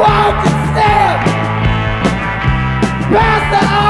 walk and past the.